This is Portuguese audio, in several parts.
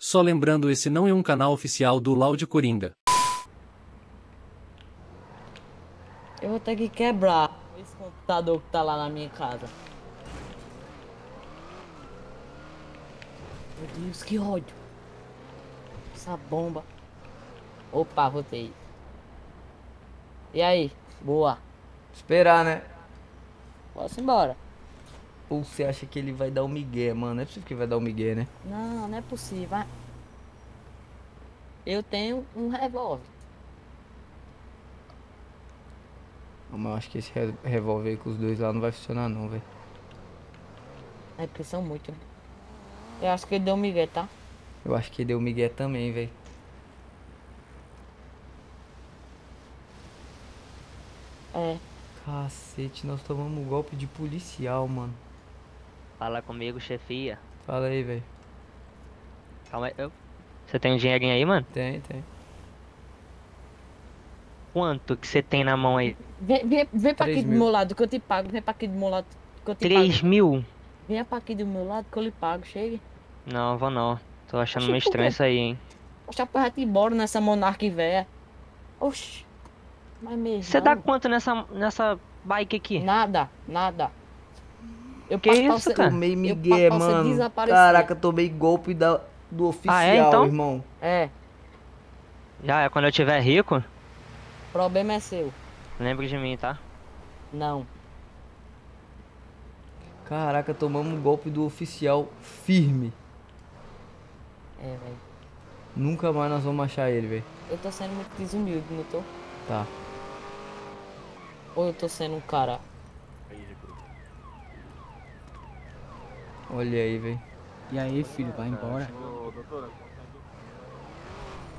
Só lembrando esse não é um canal oficial do Loud Coringa. Eu vou ter que quebrar esse computador que tá lá na minha casa. Meu Deus, que ódio. Essa bomba. Opa, voltei. E aí? Boa. Esperar, né? Posso ir embora? Ou você acha que ele vai dar o migué, mano? Não é possível que vai dar o migué, né? Não, não é possível. Eu tenho um revólver. Mas eu acho que esse re- revólver aí com os dois lá não vai funcionar não, velho. É porque são muito. né? Eu acho que ele deu um migué, tá? Eu acho que deu migué também, velho. É. Cacete, nós tomamos um golpe de policial, mano. Fala comigo, chefia. Fala aí, velho. Calma aí. eu- Você tem um dinheirinho aí, mano? Tem, tem. Quanto que você tem na mão aí? Vem, vem, vem pra aqui do mil. meu lado que eu te pago. Vem pra aqui do meu lado que eu te Três pago. mil? Venha pra aqui do meu lado que eu lhe pago. Chegue. Não, vou não. Tô achando Oxi, meio estranho isso aí, hein? Poxa, pra gente ir embora nessa monarca véia. Oxi. Mas mesmo. Você dá quanto nessa, nessa bike aqui? Nada, nada. Eu Que isso, você- cara? Tomei eu migué, mano. Caraca, tomei golpe da, do oficial, Ah, é, então? irmão. É, Já é quando eu tiver rico, o problema é seu. lembre de mim, tá? Não. Caraca, tomamos um golpe do oficial firme. É, velho. Nunca mais nós vamos achar ele, velho. Eu tô sendo muito desumilde, não tô? Tá. Ou eu tô sendo um cara. Olha aí, velho. E aí, filho, vai embora.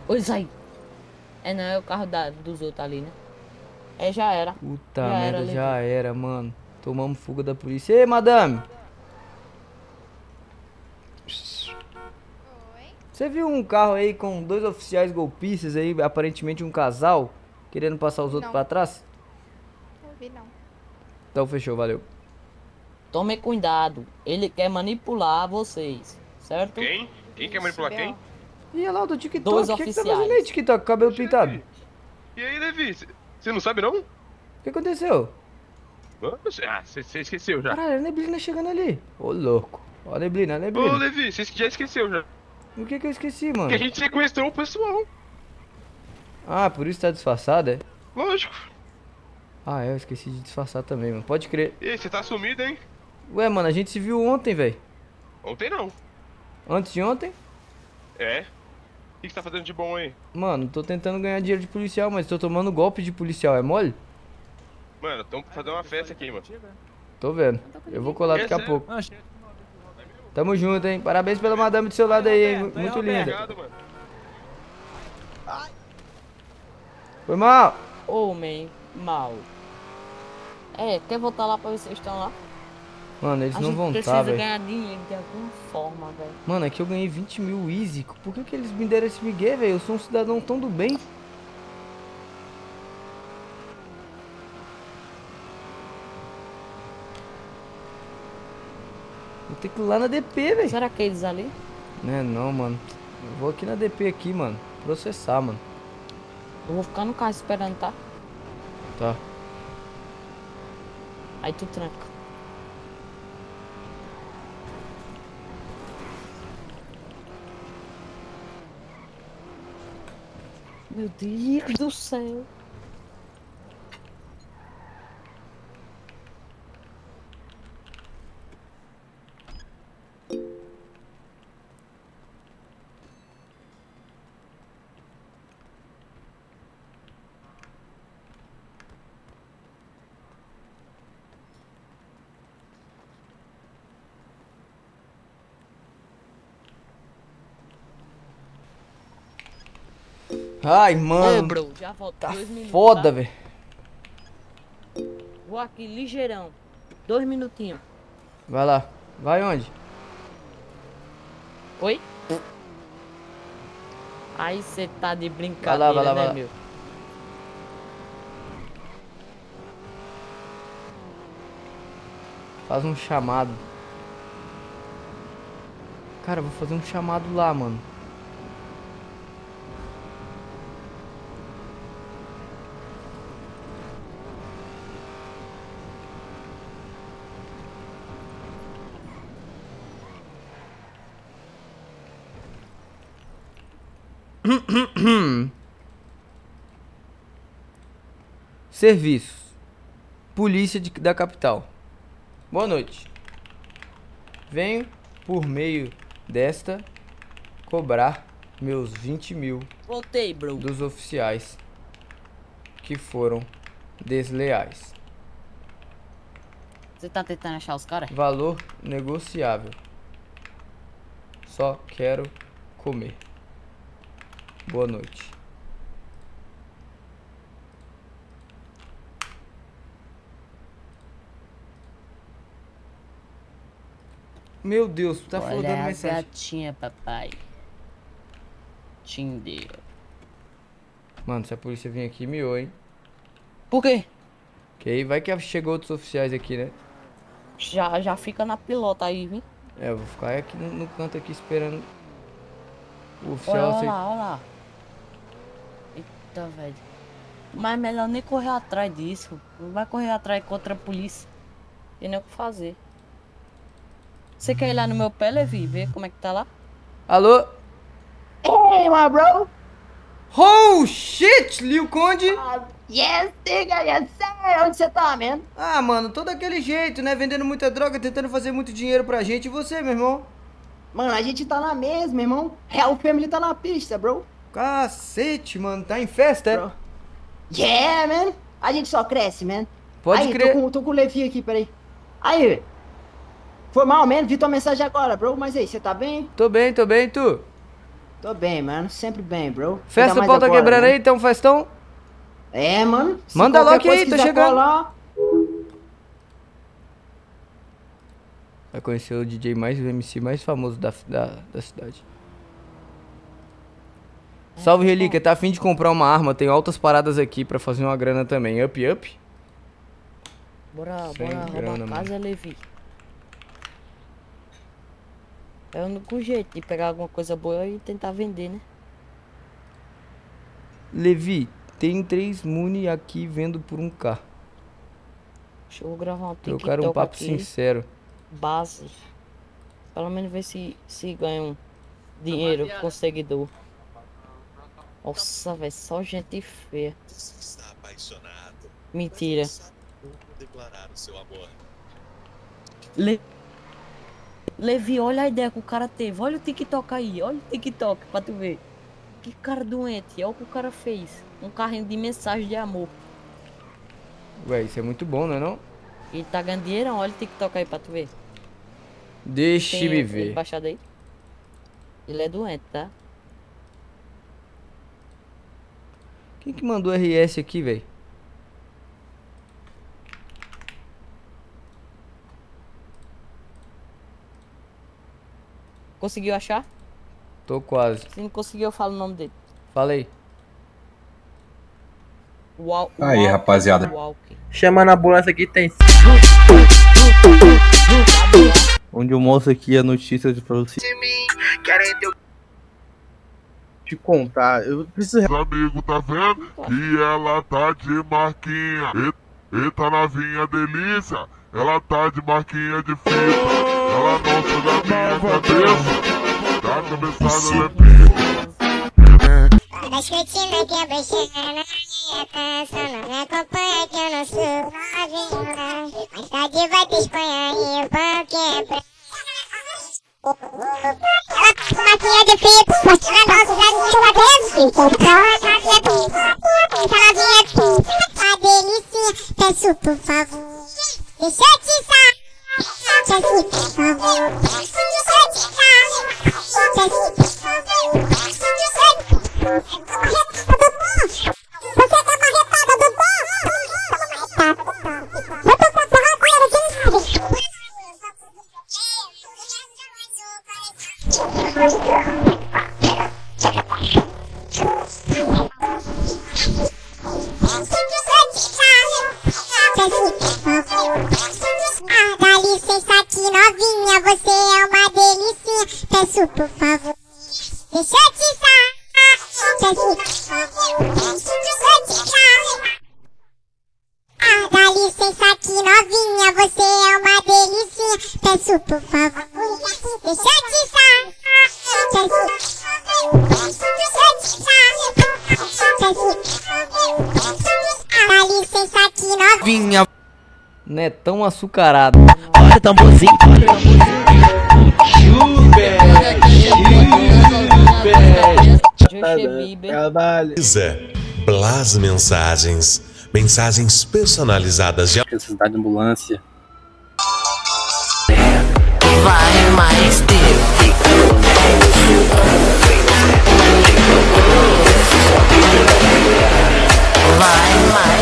Oi, Zay. É, não, é o carro da, dos outros ali, né? É, já era. Puta Já era, merda, levou. já era, mano. Tomamos fuga da polícia. Ei, madame! Você viu um carro aí com dois oficiais golpistas aí, aparentemente um casal, querendo passar os outros Não. pra trás? Não vi não. Então fechou, valeu. Tome cuidado. Ele quer manipular vocês. Certo? Quem? Quem quer manipular quem? E olha lá o do TikTok, Dois o que, que você tá oficiais. fazendo aí, TikTok, cabelo pintado? E aí, Levi? Você não sabe não? O que aconteceu? Ah, você esqueceu já. Caralho, a neblina chegando ali. Ô, louco. Ó a neblina, a Ô, neblina. Levi, você já esqueceu já. O que que eu esqueci, mano? Que a gente sequestrou o pessoal. Ah, por isso tá disfarçado, é? Lógico. Ah, é, eu esqueci de disfarçar também, mano. Pode crer. E aí, você tá sumido, hein? Ué, mano, a gente se viu ontem, velho. Ontem não. Antes de ontem? É? O que você tá fazendo de bom aí? Mano, tô tentando ganhar dinheiro de policial, mas tô tomando golpe de policial. É mole? Mano, tamo fazendo uma festa aqui, mano. Tô vendo. Eu vou colar daqui a é- pouco. Tamo junto, hein? Parabéns pela madame do seu lado aí, hein? Muito Roberto. linda. Obrigado, mano. Foi mal. Homem mal. É, quer voltar lá pra ver se vocês estão lá? Mano, eles a não vão precisa tá, velho. ganhar dinheiro de alguma forma, velho. Mano, é que eu ganhei 20 mil easy. Por que, que eles me deram esse migué, velho? Eu sou um cidadão tão do bem. Vou ter que ir lá na DP, velho. Será que eles ali? Né, não, mano. Eu vou aqui na DP aqui, mano. Processar, mano. Eu vou ficar no carro esperando, tá? Tá. Aí tu tranca. Meu Deus do céu. Ai, Ô, mano. bro, já volto. Tá dois minutos. foda, tá? velho. Vou aqui ligeirão. Dois minutinhos. Vai lá. Vai onde? Oi? Aí você tá de Vai brincadeira, lá, vai lá, né, vai lá. meu? Faz um chamado. Cara, vou fazer um chamado lá, mano. Serviços. Polícia de- da capital. Boa noite. Venho, por meio desta, cobrar meus 20 mil Voltei, bro. dos oficiais que foram desleais. Você tá tentando achar os caras? Valor negociável. Só quero comer. Boa noite. Meu Deus, tá Olha flodando a mensagem. gatinha, papai. Tinder. Mano, se a polícia vir aqui, miou, hein? Por quê? Que aí vai que chegou outros oficiais aqui, né? Já, já fica na pilota aí, viu? É, eu vou ficar aqui no, no canto aqui esperando o Olha, oficial. olha ser- lá, olha lá. Eita, velho. Mas melhor nem correr atrás disso. Não vai correr atrás contra a polícia. Tem nem o que fazer. Você quer ir lá no meu pé, Levi? Ver como é que tá lá? Alô? Hey, my bro. Oh, shit, Liu Conde! Yes, nigga, yes, sir. Onde você tá, man? Ah, mano, todo aquele jeito, né? Vendendo muita droga, tentando fazer muito dinheiro pra gente. E você, meu irmão? Mano, a gente tá na mesma, irmão. Real Family tá na pista, bro. Cacete, mano, tá em festa, é? Bro. Yeah, man. A gente só cresce, man. Pode aí, crer. Tô com, tô com o Levi aqui, peraí. Aí. Foi mal, man. Vi tua mensagem agora, bro. Mas aí, você tá bem? Tô bem, tô bem, tu? Tô bem, mano. Sempre bem, bro. Festa o pau tá agora, quebrando né? aí, então festão? É, mano. Se Manda logo aí, tô chegando. colar, Vai conhecer o DJ mais, o MC mais famoso da, da, da cidade. Salve, Relíquia. Tá afim de comprar uma arma? Tem altas paradas aqui pra fazer uma grana também. Up, up? Bora, Sem bora grana, roubar a mano. casa, Levi. É o único jeito de pegar alguma coisa boa e tentar vender, né? Levi, tem três Muni aqui vendo por um K. Deixa eu gravar um Eu TikTok quero um papo aqui. sincero. Base. Pelo menos ver se, se ganha um dinheiro com seguidor. Nossa, velho, só gente feia. está apaixonado. Mentira. Declarar o seu amor? Le... Levi, olha a ideia que o cara teve. Olha o TikTok aí. Olha o TikTok pra tu ver. Que cara doente. Olha o que o cara fez. Um carrinho de mensagem de amor. Ué, isso é muito bom, não é não? Ele tá ganhando dinheiro. Olha o TikTok aí pra tu ver. Deixe-me ele ver. baixado aí. Ele é doente, tá? Quem que mandou RS aqui, velho? Conseguiu achar? Tô quase. Se não conseguiu, eu falo o nome dele. Fala aí. Uau, Aí, rapaziada. Chama na ambulância aqui, tem. Onde eu mostro aqui a notícia pra você. Te contar, eu preciso. Amigo, tá vendo? E ela tá de marquinha. Eita novinha delícia. Ela tá de marquinha de fita. Ela não sai da minha cabeça. Da cabeçada ela é pica. Das cortinas que abaixaram Só não me acompanha que eu não sou novinha Mais tarde vai ter Espanha e o pão quebra Ela tá com maquinha de fita Ela não usa de chuva Então ela tá de fita Tá novinha de fita A delícia, peço por favor Deixa eu te dar Peço por Netão açucarado. Olha tamborzinho. Zé, Blas Mensagens. Mensagens personalizadas de Necessidade de ambulância. Vai mais Vai mais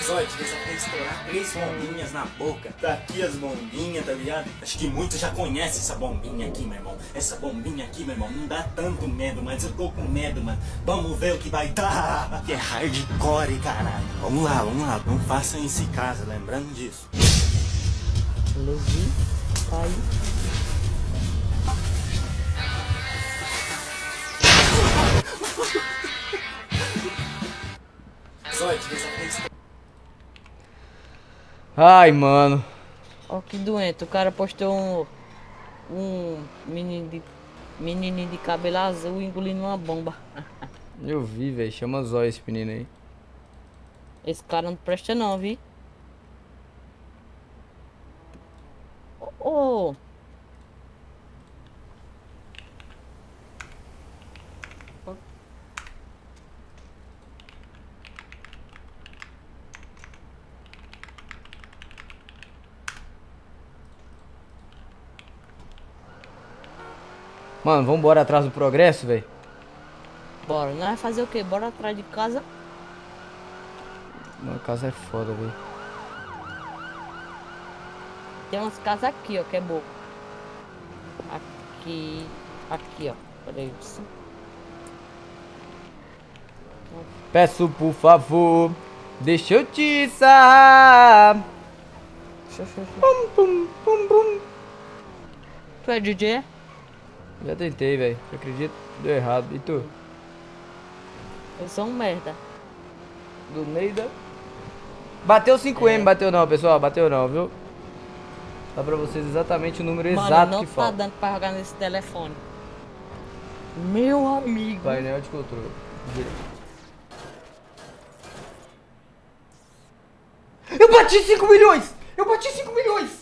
Só tive essa pra estourar três bombinhas na boca. Daqui as bombinhas, tá ligado? Acho que muitos já conhecem essa bombinha aqui, meu irmão. Essa bombinha aqui, meu irmão, não dá tanto medo, mas eu tô com medo, mano. Vamos ver o que vai dar. Que é hardcore, caralho. Vamos lá, vamos lá. Não façam isso em casa, lembrando disso. Levi, pai. Ai, mano. Ó que doente, o cara postou um. Um menino de. Menininho de cabelo azul engolindo uma bomba. Eu vi, velho. Chama Zóio esse menino aí. Esse cara não presta não, vi? Ô. ô. Mano, vambora atrás do progresso, velho. Bora, nós vai fazer o quê? Bora atrás de casa. Mano, a casa é foda, velho. Tem umas casas aqui, ó, que é boa. Aqui. Aqui, ó. Peraí. isso. Peço por favor, deixa eu te sarrar. Pum, pum, pum, pum. Tu é DJ? Já tentei, velho. Você acredita? Deu errado. E tu? Eu sou um merda. Do Neida. Bateu 5M, bateu não, pessoal. Bateu não, viu? Dá pra vocês exatamente o número Mano, exato não que tá falta. dando pra jogar nesse telefone. Meu amigo. Painel de controle. Eu bati 5 milhões! Eu bati 5 milhões!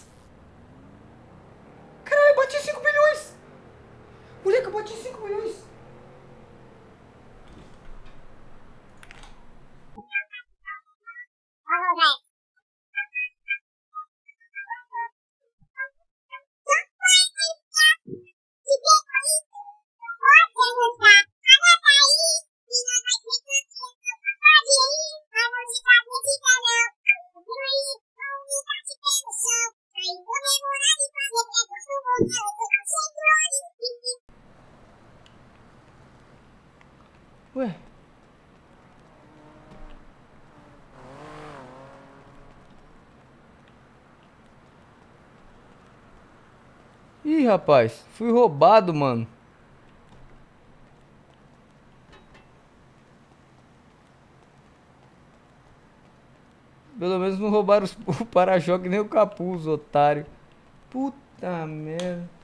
Rapaz, fui roubado, mano. Pelo menos não roubaram os- o para-choque nem o capuz, otário. Puta merda.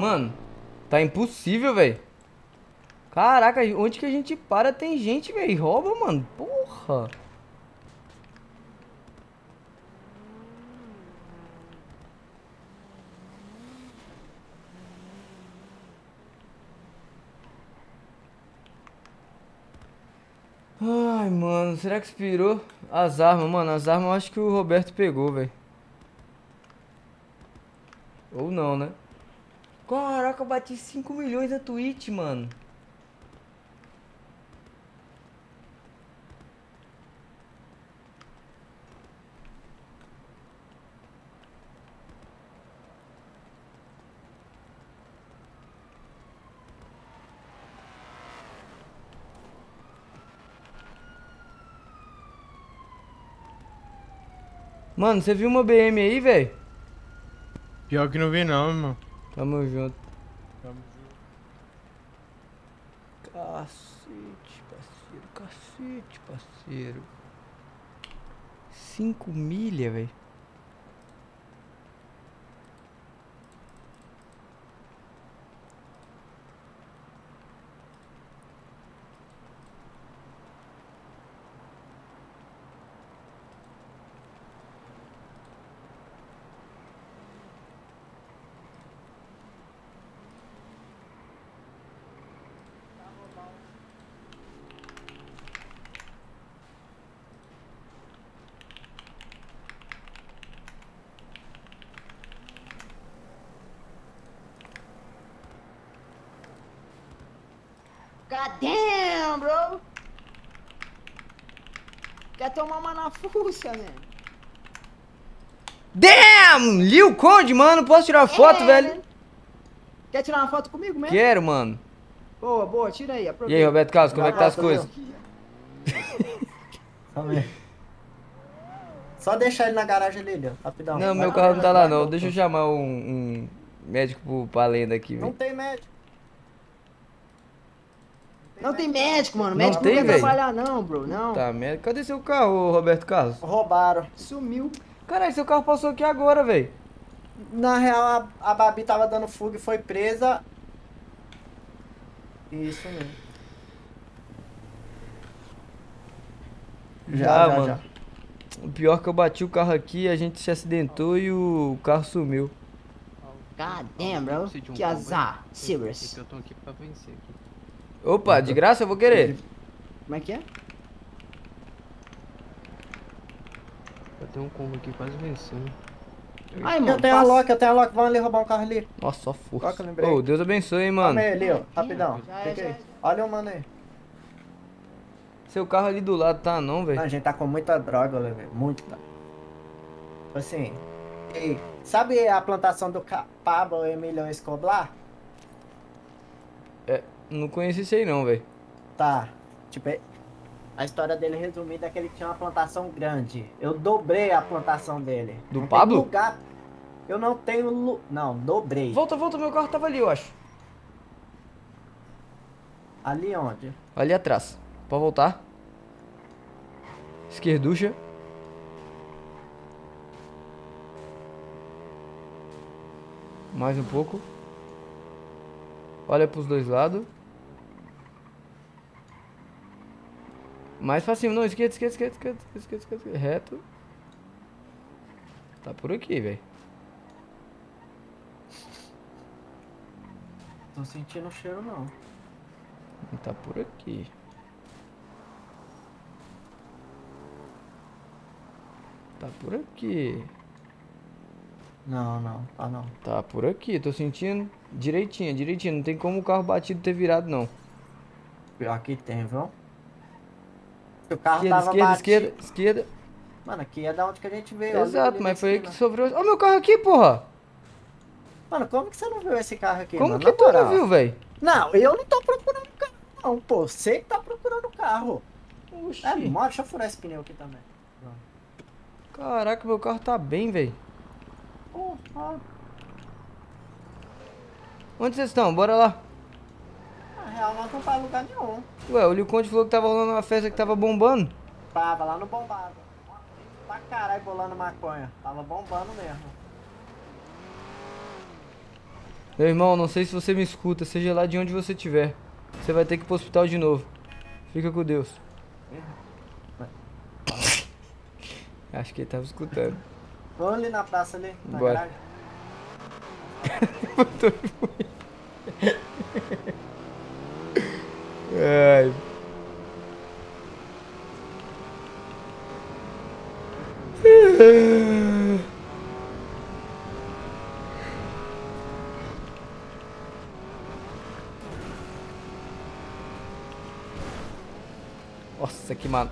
Mano, tá impossível, velho. Caraca, onde que a gente para tem gente, velho. Rouba, mano. Porra. Ai, mano, será que expirou as armas? Mano, as armas eu acho que o Roberto pegou, velho. Ou não, né? Caraca, eu bati 5 milhões na Twitch, mano. Mano, você viu uma BM aí, velho? Pior que não vi não, irmão. Tamo junto. Tamo Cacete, parceiro, cacete, parceiro. 5 milha, velho. God damn, bro. Quer tomar uma na fuça, né? Damn! Lil Conde, mano, posso tirar uma foto, É, velho? né? Quer tirar uma foto comigo mesmo? Quero, mano. Boa, boa, tira aí. E aproveita. aí, Roberto Carlos, como é que tá as coisas? Só deixar ele na garagem ali, ó. Rapidão. Não, meu carro não tá lá não. Deixa eu chamar um, um médico pro, pra lenda aqui, Não velho. tem médico. Não tem médico, mano. Não Médico tem, não quer velho? trabalhar, não, bro. Não. Tá, merda. Cadê seu carro, Roberto Carlos? Roubaram. Sumiu. Caralho, seu carro passou aqui agora, velho. Na real, a, a Babi tava dando fuga e foi presa. Isso mesmo. Já, mano. O pior é que eu bati o carro aqui, a gente se acidentou e o carro sumiu. God damn, bro. Que azar. Serious. Eu tô aqui pra vencer aqui. Opa, de graça eu vou querer. Como é que é? Eu tenho um combo aqui quase vencendo. Ai, eu mano, tenho a passa- Loki, eu tenho a Loki. Vamos ali roubar um carro ali. Nossa, só força. eu? Ô, Deus abençoe, hein, mano. Calma aí ali, ó. Rapidão. Já é, já é. Olha o mano aí. Seu carro ali do lado tá não, velho. A gente tá com muita droga, velho. Muita. Tipo Assim. e sabe a plantação do Pablo Emilion Escobar? É, não conheci isso aí não, velho. Tá. Tipo, é- a história dele resumida é que ele tinha uma plantação grande. Eu dobrei a plantação dele. Do Não Pablo? lugar. Eu não tenho. Lu... Não, dobrei. Volta, volta, meu carro tava ali, eu acho. Ali onde? Ali atrás. Pode voltar. Esquerducha. Mais um pouco. Olha pros dois lados. Mais facinho, não, esquerda, esquerda, esquerda, esquerda, esquerda, esquerda, esquerda, reto. Tá por aqui, velho. Tô sentindo o cheiro não. Tá por aqui. Tá por aqui. Não, não, tá não. Tá por aqui, tô sentindo direitinho, direitinho. Não tem como o carro batido ter virado, não. Que tem, viu? O carro Esquerda, tava esquerda, batido. esquerda, esquerda. Mano, aqui é da onde que a gente veio. Exato, mas foi aí que sobrou. Ó, meu carro aqui, porra! Mano, como que você não viu esse carro aqui? Como mano? que tu não viu, velho? Não, eu não tô procurando o carro, não, pô. Você que tá procurando o carro. Oxi. É, mano, deixa eu furar esse pneu aqui também. Caraca, meu carro tá bem, velho. Porra. Onde vocês estão? Bora lá. Na real, nós não tá em lugar nenhum. Ué, o Liu Conde falou que tava rolando uma festa que tava bombando. Tava lá no bombado. Pra caralho bolando maconha. Tava bombando mesmo. Meu irmão, não sei se você me escuta, seja lá de onde você estiver. Você vai ter que ir pro hospital de novo. Fica com Deus. Acho que ele tava escutando. Vamos ali na praça ali, na Bora. garagem. Ai. Nossa, que mano.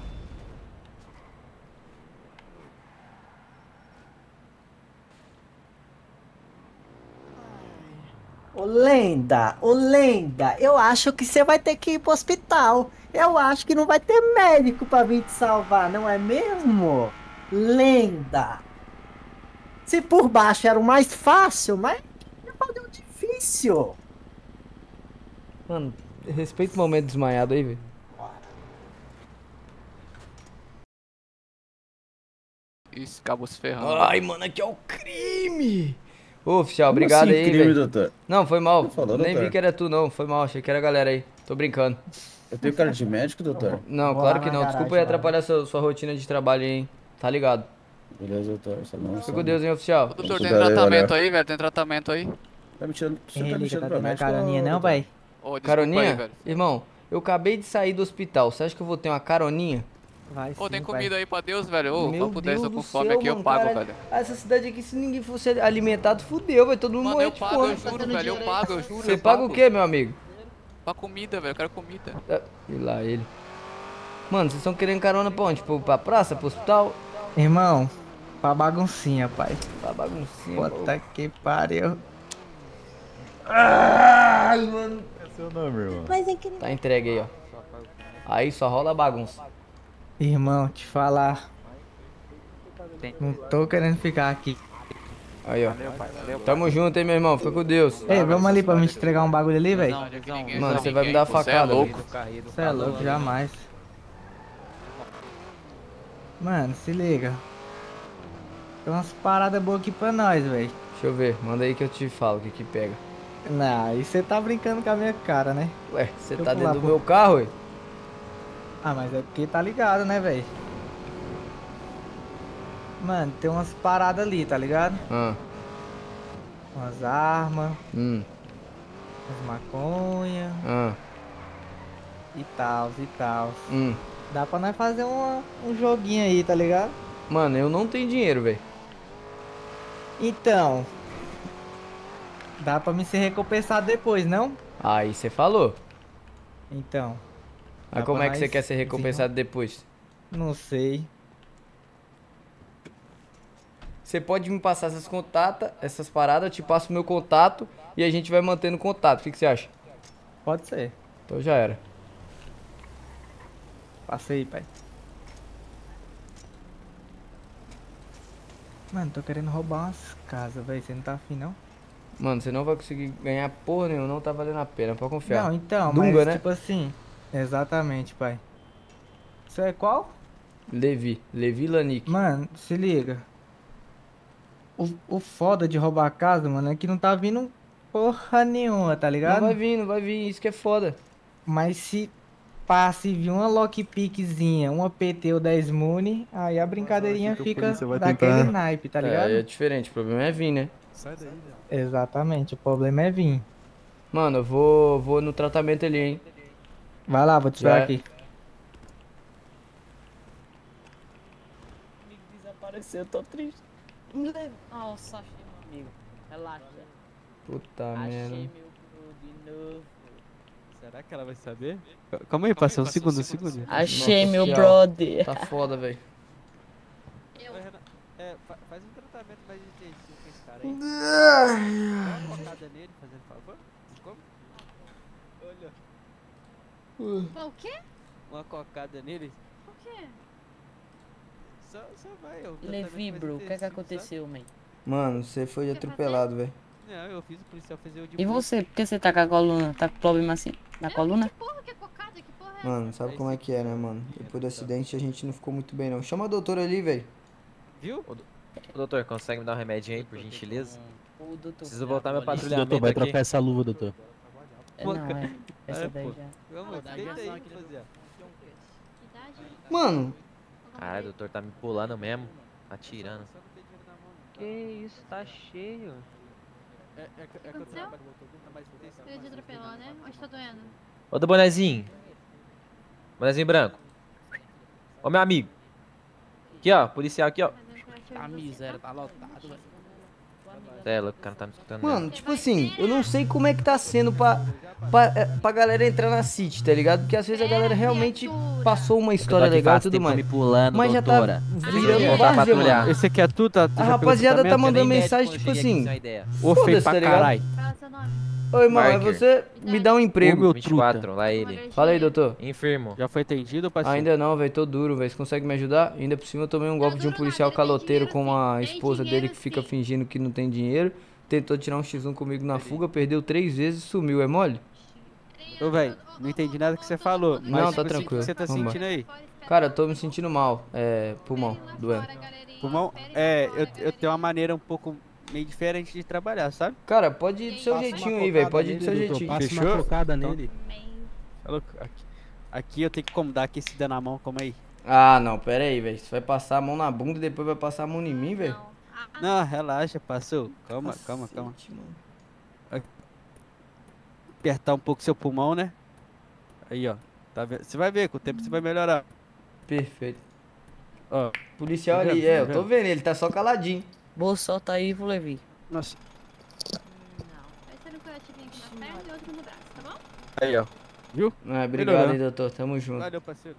Ô lenda, ô lenda, eu acho que você vai ter que ir pro hospital. Eu acho que não vai ter médico pra vir te salvar, não é mesmo? Lenda. Se por baixo era o mais fácil, mas eu falei o difícil. Mano, respeita o momento desmaiado aí, velho. Isso, acabou se ferrando. Ai, mano, aqui é o crime. Ô, oficial, obrigado assim, aí, crime, velho. doutor? Não, foi mal. Falou, Nem doutor. vi que era tu, não. Foi mal, achei que era a galera aí. Tô brincando. Eu tenho cara de médico, doutor? Não, Vou claro que não. garagem Desculpa aí atrapalhar sua, sua rotina de trabalho aí, hein. Tá ligado? Beleza, doutor. Não, Fica com Deus, hein, oficial. Doutor, tem tratamento aí, velho? Tem tratamento aí? Tá me tirando, você Ei, tá me tirando tá pra médico? caroninha não, pai? Ô, Caroninha? aí. Irmão, eu acabei de sair do hospital. Você acha que eu vou ter uma caroninha? Vai Ô, tem comida aí pra Deus, velho? Ô, eu tô Deus com do fome aqui, eu mano, pago, caralho. velho. Essa cidade aqui, se ninguém fosse alimentado, fudeu, vai todo mundo Mano, morrer eu de pago, fome. eu juro, velho, eu pago, eu juro. Você eu paga pago. o quê, meu amigo? Pra comida, velho, eu quero comida. Ah, E lá ele. Mano, vocês estão querendo carona pra onde? Pra praça, pro hospital? Irmão, pra baguncinha, pai. Pra baguncinha. Puta que pariu. Ai, mano. É seu nome, irmão. Mas é que Tá entregue aí, ó. Aí só rola bagunça. Irmão, te falar. Não tô querendo ficar aqui. Aí, ó. Tamo junto, hein, meu irmão. Fica com Deus. Ei, vamos ali pra me entregar um bagulho ali, velho? Mano, você vai me dar facada. velho. Você é louco, jamais. Mano, se liga. Tem umas paradas boas aqui pra nós, velho. Deixa eu ver. Manda aí que eu te falo o que que pega. Não, aí você tá brincando com a minha cara, né? Ué, você tá dentro do meu carro, ué? Ah, mas é porque tá ligado, né, velho? Mano, tem umas paradas ali, tá ligado? Ah. Umas armas, Hum. umas maconha Ah. e tal, e tal. Hum. Dá pra nós fazer uma, um joguinho aí, tá ligado? Mano, eu não tenho dinheiro, velho. Então. Dá pra me ser recompensado depois, não? Aí você falou. Então. Mas como é que você quer ser recompensado depois? Não sei. Você pode me passar essas contatas, essas paradas, eu te passo meu contato e a gente vai mantendo contato. O que, que você acha? Pode ser. Então já era. Passei, pai. Mano, tô querendo roubar umas casas, velho. Você não tá afim, não? Mano, você não vai conseguir ganhar porra nenhuma, não tá valendo a pena, pode confiar. Não, então, Dunga, mas né? tipo assim. Exatamente, pai. Isso é qual? Levi, Levi Lanik. Mano, se liga. O, o foda de roubar a casa, mano, é que não tá vindo porra nenhuma, tá ligado? Não vai vir, não vai vir, isso que é foda. Mas se passe vir uma lockpickzinha, uma PT ou 10 Muni, aí a brincadeirinha o fica daquele tentar- naipe, tá É, ligado? aí é diferente, o problema é vir, né? Sai daí, velho. Exatamente, o problema é vir. Mano, eu vou, vou no tratamento ali, hein? Vai lá, vou te Já esperar é. aqui. Desapareceu, eu tô triste. Me leva. Nossa, achei meu amigo. Relaxa. Puta Achei merda. meu bro de novo. Será que ela vai saber? Calma aí, parceiro, um segundo, um segundo. Achei Nossa meu senhora, brother. Tá foda, velho. É, fa- faz um tratamento mais intensivo com esse cara aí. Dá uma focada nele, fazendo favor. Como? Olha. O quê? Uma cocada nele. Por quê? Só, só vai. é um Levi, tratamento mais bro, o que é que aconteceu, man? Mano, você foi atropelado, velho. sabe? Não, eu fiz o policial fazer o de E você, por que você tá com a coluna? Tá com problema assim na coluna? Porra, que cocada, que porra é Mano, sabe como é que é, né, mano? Depois do acidente a gente não ficou muito bem, não. Chama a doutora ali, velho. Viu? Ô, doutor, consegue me dar um remedinho aí, por gentileza? O doutor Preciso voltar meu patrulhamento Doutor, vai aqui. trocar essa luva, doutor. É, não, é. Essa É, daí pô. já. Vamos, deita aí, aqui, rapaziada. Mano, Caralho, o doutor tá me pulando mesmo. Atirando. Que isso, tá cheio. É, é, que- é que eu trabalho, doutor, tá mais intensivo. Ele te atropelou, né? Onde tá doendo? Ô, do bonezinho. Bonezinho branco. Ô, meu amigo. Aqui, ó. Policial aqui, ó. Tá miséria, tá lotado, velho. Cê é louco, o cara não tá me escutando. mano, não. tipo assim, eu não sei como é que tá sendo pra, pra, é, pra galera entrar na City, tá ligado? Porque às vezes a galera realmente passou uma história legal e tudo mais. me pulando, Mas já tá virando várzea, mano. Esse aqui é tu, tá? tu A rapaziada tá mandando mensagem, tipo assim. Ô, feio Foda-se, pra tá ligado? caralho. Fala seu nome. Ô, irmão, é Marker. você me dá um emprego. Ô, meu 24, lá ele. Fala aí, doutor. Enfermo. Já foi atendido, parceiro? Ainda não, velho, tô duro, velho. Você consegue me ajudar? Ainda por cima eu tomei um golpe de um policial caloteiro com a esposa dele que fica fingindo que não tem dinheiro. Tentou tirar um X1 comigo na fuga, perdeu três vezes e sumiu, é mole? Ô, velho, não entendi nada que você falou. Mas, Não, tá tipo assim, tranquilo. O que você tá Vambora. sentindo aí? Cara, eu tô me sentindo mal. É, pulmão, doendo. Pulmão, é, eu, eu tenho uma maneira um pouco meio diferente de trabalhar, sabe? Cara, pode ir do seu jeitinho aí, velho. Pode ir do seu jeitinho. Fechou? cocada Então, tá louco? Aqui, aqui eu tenho que como dar aquecida na mão, como aí? Ah, não, pera aí, velho. Você vai passar a mão na bunda e depois vai passar a mão em mim, velho? Não, relaxa, passou. Calma, calma, calma. Aqui. Apertar um pouco seu pulmão, né? Aí, ó. Tá vendo? Você vai ver, com o tempo você vai melhorar. Perfeito. Ó. Policial Tá ali, é, Tá eu tô vendo? vendo, ele tá só caladinho. Vou soltar aí e vou levar. Nossa. Vai ser um curativinho aqui na perna e outro no braço, tá bom? Aí, ó. Viu? Ah, obrigado aí, doutor. Tamo junto. Valeu, parceiro.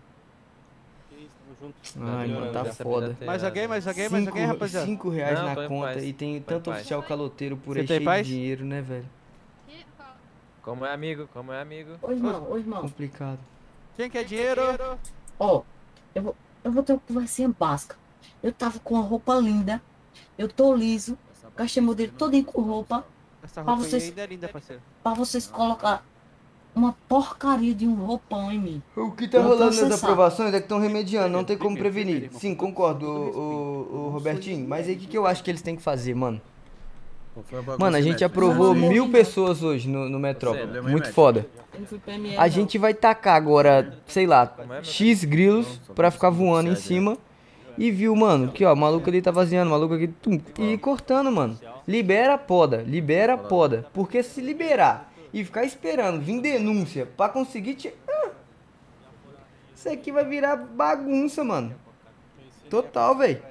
Ai, mano, tá foda. Mais alguém, mais alguém, mais alguém, rapaziada? Cinco reais Não, na conta paz. e tem tanto paz. oficial caloteiro por Você aí tem cheio paz? de dinheiro, né, velho? Como é amigo, como é amigo. Ô, irmão, ô, irmão. Complicado. Quem quer dinheiro? Ó, eu vou, eu vou ter uma conversinha básica. Eu tava com uma roupa linda, eu tô liso, gastei meu dinheiro todinho com roupa, Essa pra roupa aí vocês, ainda é linda, parceiro. pra vocês colocar uma porcaria de um roupão em mim. O que tá rolando nas aprovações é que estão remediando, não tem como prevenir. Sim, concordo, o, o, o Robertinho. Mas aí o que, que eu acho que eles têm que fazer, mano? Mano, a gente aprovou mil pessoas hoje no, no Metrópole. Muito foda. A gente vai tacar agora, sei lá, X grilos pra ficar voando em cima. E viu, mano, que ó, o maluco ali tá vaziando, o maluco aqui, tum, e cortando, mano. Libera a poda, libera a poda. Porque se liberar e ficar esperando vir denúncia pra conseguir te. Ah, isso aqui vai virar bagunça, mano. Total, velho.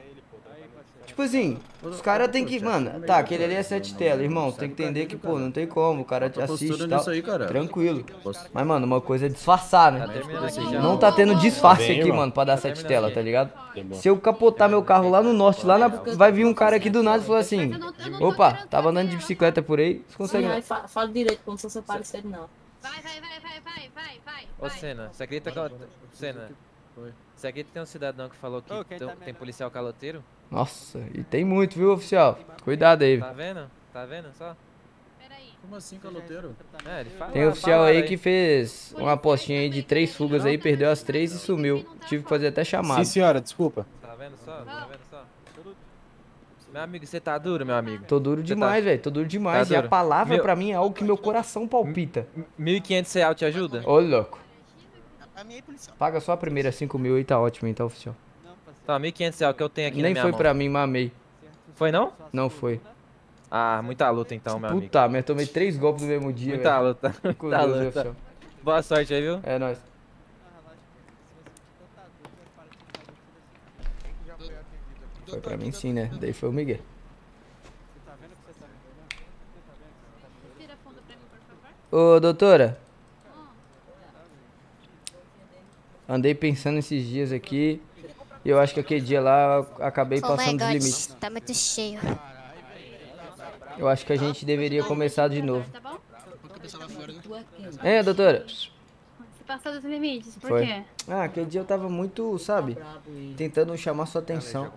Tipo assim, os caras tem que. Mano, tá, aquele ali é sete telas, irmão. Você tem que entender que, pô, não tem como. O cara te Tá assiste e tal. Tranquilo. Mas, mano, uma coisa é disfarçar, né? Tá. Não tá tendo disfarce aqui, irmão. mano, pra dar Tá sete telas, aqui. tá ligado? Tá. Se eu capotar meu carro lá no norte, lá na. Vai vir um cara aqui do nada e falar assim: opa, tava andando de bicicleta por aí. Você consegue. fala direito, como se você parecido, não. Vai, vai, vai, vai, vai, vai, vai. Ô, Senna, você acredita que... eu- Senna, você acredita que tem um cidadão que falou que Ô, tem, tá tem policial caloteiro? Nossa, e tem muito, viu, oficial? Cuidado aí. Tá vendo? Tá vendo só? Como assim, caloteiro? É, ele fala. Tem oficial aí que fez uma apostinha aí de três fugas aí, perdeu as três e sumiu. Tive que fazer até chamada. Sim, senhora, desculpa. Tá vendo só? Tá vendo só? Meu amigo, você tá duro, meu amigo? Tô duro demais, tá- velho. Tô duro demais. Tá e a duro? palavra Meu- pra mim é algo que meu coração palpita. 1.500 real te ajuda? Ô, louco. Paga só a primeira 5 mil aí, tá ótimo, tá, oficial. Tá, 1.500 real que eu tenho aqui na Nem foi mão. pra mim, mamei. Foi não? Não foi. Ah, muita luta então, meu amigo. Puta, mas tomei três golpes no mesmo dia, Muita velho. luta. Com Muita Deus, luta. oficial. Boa sorte aí, viu? É nóis. Foi pra mim sim, né? Daí foi o Miguel. Mim, por favor. Ô, doutora. Andei pensando esses dias aqui. E eu acho que aquele dia lá eu acabei Oh passando dos god, limites. tá muito cheio. Eu acho que a gente deveria começar de novo. Tá bom? É, doutora? Você passou dos limites, por Foi. quê? Ah, aquele dia eu tava muito, sabe? Tentando chamar sua atenção.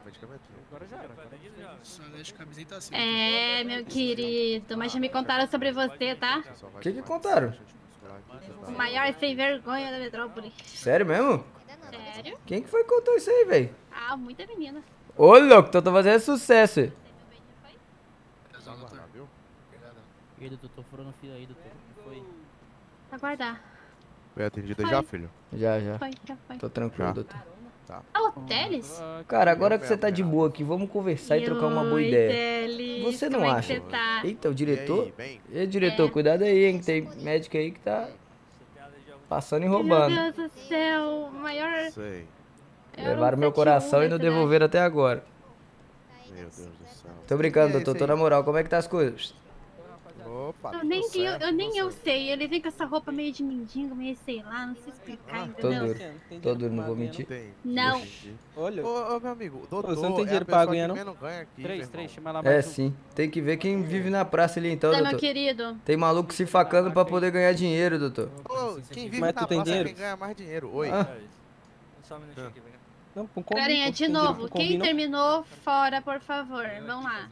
É, meu querido, mas já me contaram sobre você, tá? O que que contaram? O maior sem vergonha da metrópole. Sério mesmo? Sério? Quem que foi que contou isso aí, velho? Ah, muita menina. Ô, louco, então tô fazendo sucesso. E aí, doutor, tô furando fila aí, doutor. Foi. Aguardar. Foi atendida Foi. já, filho? Já, já. Foi, já foi. Tô tranquilo, Já. doutor. Tá. Ah, o Teles? Cara, agora que você tá de boa aqui, vamos conversar e trocar uma boa ideia. Teles, Você não como é que acha? você tá? Eita, o diretor? E aí, bem? Ei, diretor, cuidado aí, hein? que Tem médico aí que tá passando e roubando. Meu Deus do céu, o maior... Sei. um Levaram meu 71 coração e não né? devolveram até agora. Meu Deus do céu. Tô brincando, E é doutor, tô na moral. Como é que tá as coisas? Opa, Eu nem, tudo eu, certo, eu, nem eu certo. sei, ele vem com essa roupa meio de mendigo, meio sei lá, não sei Ah, explicar, Tô entendeu? duro. Tô duro, não vou mentir. Não. Olha. Ô, ô, meu amigo, doutor, você não tem é dinheiro a pra ganhar, não? ganha aqui, Três, três, chama lá É mais um. sim. Tem que ver quem vive na praça ali então, Tá, meu doutor. querido. Tem maluco se facando pra poder ganhar dinheiro, doutor. Ô, quem vive Mas na tu tem praça é dinheiro? quem ganha mais dinheiro. Oi. Ah. Só um minutinho aqui, vem cá. Não, de novo, quem terminou, fora, por favor. Vamos lá.